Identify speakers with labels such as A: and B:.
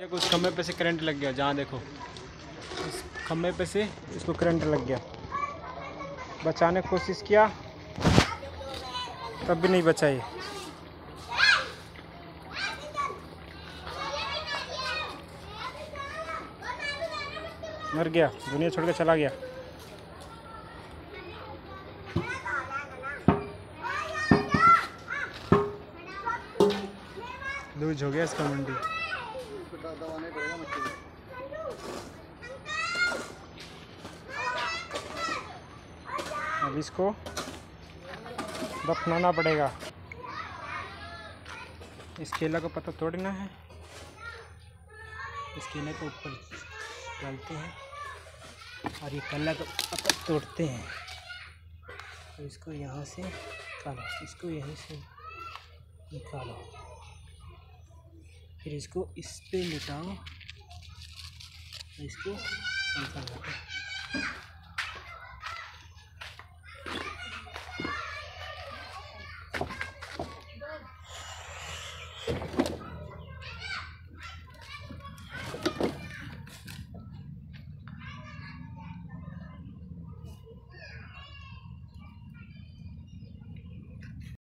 A: ये कुछ खंभे पे से करंट लग गया, जहाँ देखो। इस खंभे पे से इसको करंट लग गया। बचाने की कोशिश किया, तब भी नहीं बचा ये। मर गया, दुनिया छोड़ के चला गया। लूज हो गया इसका मंडी। अब इसको दफनाना पड़ेगा। इस केला को पत्ता तोड़ना है। इस केले को ऊपर डालते हैं और ये केला का पत्ता तोड़ते हैं। तो इसको यहाँ से निकालो। इसको यहीं से निकालो। फिर इसको इस पर लिटाओ इसको